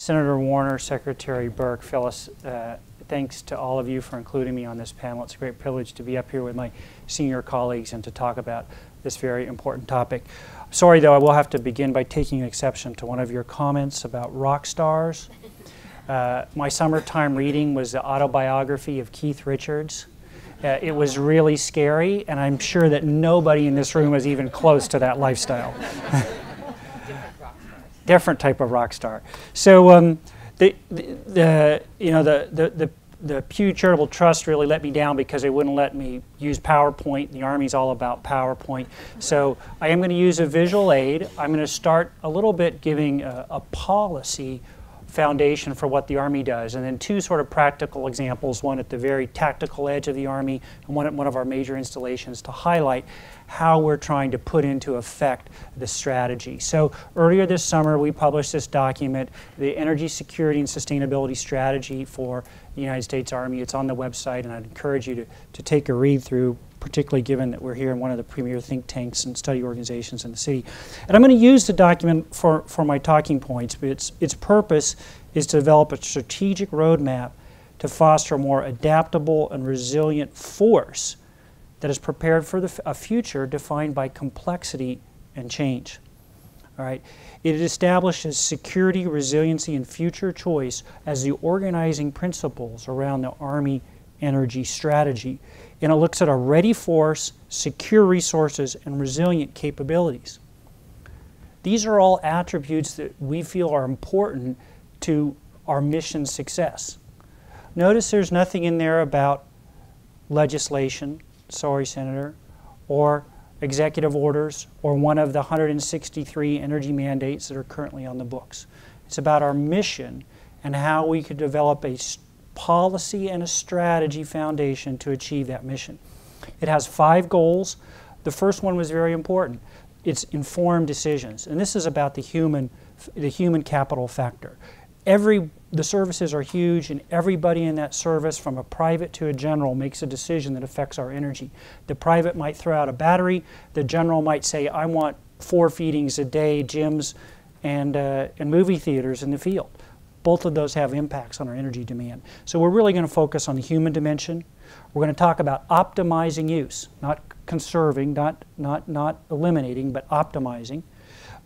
Senator Warner, Secretary Burke, Phyllis, uh, thanks to all of you for including me on this panel. It's a great privilege to be up here with my senior colleagues and to talk about this very important topic. Sorry, though, I will have to begin by taking exception to one of your comments about rock stars. Uh, my summertime reading was the autobiography of Keith Richards. Uh, it was really scary, and I'm sure that nobody in this room is even close to that lifestyle. Different type of rock star. So um, the, the, the, you know the, the, the the Pew Charitable Trust really let me down because they wouldn't let me use PowerPoint. The Army's all about PowerPoint. So I am going to use a visual aid. I'm going to start a little bit giving a, a policy foundation for what the Army does, and then two sort of practical examples, one at the very tactical edge of the Army and one at one of our major installations to highlight how we're trying to put into effect the strategy. So earlier this summer, we published this document, the Energy Security and Sustainability Strategy for the United States Army. It's on the website, and I'd encourage you to, to take a read through particularly given that we're here in one of the premier think tanks and study organizations in the city. And I'm going to use the document for, for my talking points, but its, its purpose is to develop a strategic roadmap to foster a more adaptable and resilient force that is prepared for the, a future defined by complexity and change. All right. It establishes security, resiliency, and future choice as the organizing principles around the Army energy strategy. And it looks at a ready force, secure resources, and resilient capabilities. These are all attributes that we feel are important to our mission success. Notice there's nothing in there about legislation, sorry, Senator, or executive orders, or one of the 163 energy mandates that are currently on the books. It's about our mission and how we could develop a policy and a strategy foundation to achieve that mission. It has five goals. The first one was very important. It's informed decisions. And this is about the human, the human capital factor. Every the services are huge and everybody in that service from a private to a general makes a decision that affects our energy. The private might throw out a battery, the general might say I want four feedings a day, gyms and, uh, and movie theaters in the field. Both of those have impacts on our energy demand. So we're really going to focus on the human dimension. We're going to talk about optimizing use, not conserving, not, not, not eliminating, but optimizing.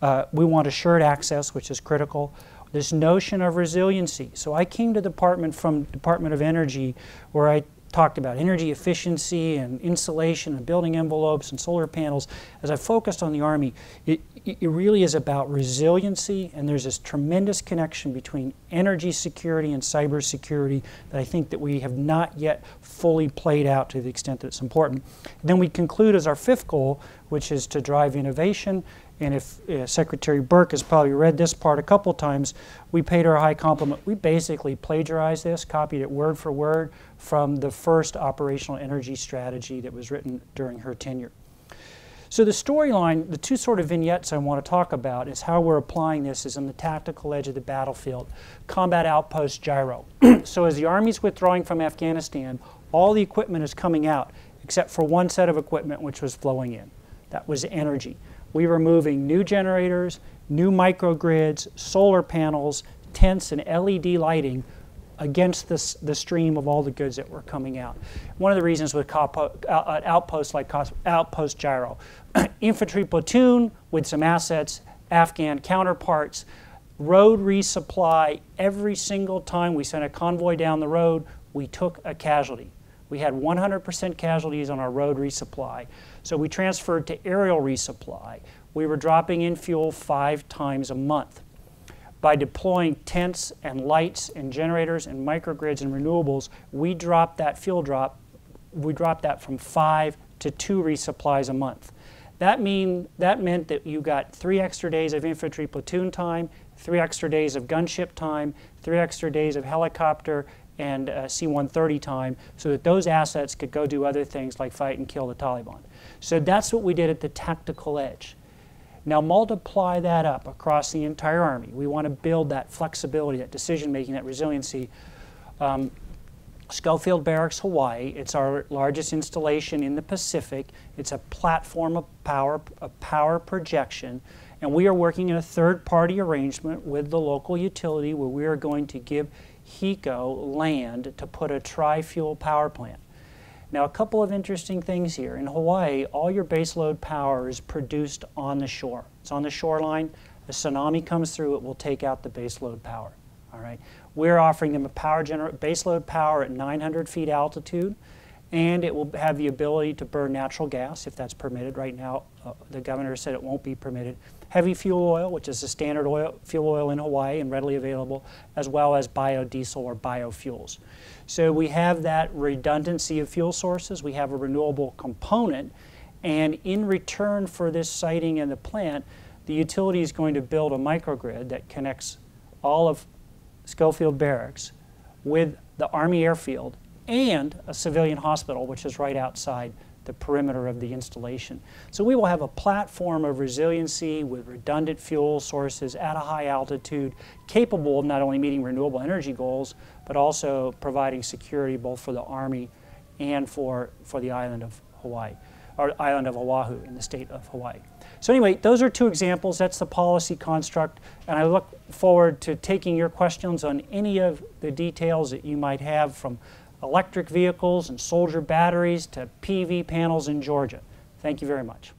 Uh, we want assured access, which is critical this notion of resiliency. So I came to the department from Department of Energy where I talked about energy efficiency and insulation and building envelopes and solar panels. As I focused on the Army, it, it really is about resiliency and there's this tremendous connection between energy security and cybersecurity that I think that we have not yet fully played out to the extent that it's important. And then we conclude as our fifth goal, which is to drive innovation and if uh, Secretary Burke has probably read this part a couple times, we paid her a high compliment. We basically plagiarized this, copied it word for word from the first operational energy strategy that was written during her tenure. So the storyline, the two sort of vignettes I want to talk about is how we're applying this is on the tactical edge of the battlefield, combat outpost Giro. so as the Army's withdrawing from Afghanistan, all the equipment is coming out except for one set of equipment which was flowing in. That was energy we were moving new generators, new microgrids, solar panels, tents, and LED lighting against this, the stream of all the goods that were coming out. One of the reasons with uh, outposts like Outpost Giro, infantry platoon with some assets, Afghan counterparts, road resupply. Every single time we sent a convoy down the road, we took a casualty. We had 100% casualties on our road resupply. So we transferred to aerial resupply. We were dropping in fuel five times a month. By deploying tents and lights and generators and microgrids and renewables, we dropped that fuel drop, we dropped that from five to two resupplies a month. That, mean, that meant that you got three extra days of infantry platoon time, three extra days of gunship time, three extra days of helicopter and uh, C-130 time so that those assets could go do other things like fight and kill the Taliban. So that's what we did at the tactical edge. Now multiply that up across the entire Army. We want to build that flexibility, that decision making, that resiliency. Um, Schofield Barracks, Hawaii. It's our largest installation in the Pacific. It's a platform of power, of power projection. And we are working in a third party arrangement with the local utility where we are going to give HECO land to put a tri fuel power plant. Now, a couple of interesting things here. In Hawaii, all your baseload power is produced on the shore. It's on the shoreline. A tsunami comes through, it will take out the baseload power. All right. We're offering them a power gener- baseload power at 900 feet altitude, and it will have the ability to burn natural gas if that's permitted. Right now, uh, the governor said it won't be permitted. Heavy fuel oil, which is a standard oil, fuel oil in Hawaii and readily available, as well as biodiesel or biofuels. So we have that redundancy of fuel sources. We have a renewable component, and in return for this siting and the plant, the utility is going to build a microgrid that connects all of Schofield Barracks with the Army Airfield and a civilian hospital, which is right outside the perimeter of the installation. So we will have a platform of resiliency with redundant fuel sources at a high altitude, capable of not only meeting renewable energy goals, but also providing security both for the Army and for, for the island of Hawaii, or island of Oahu in the state of Hawaii. So anyway, those are two examples. That's the policy construct, and I look forward to taking your questions on any of the details that you might have from electric vehicles and soldier batteries to PV panels in Georgia. Thank you very much.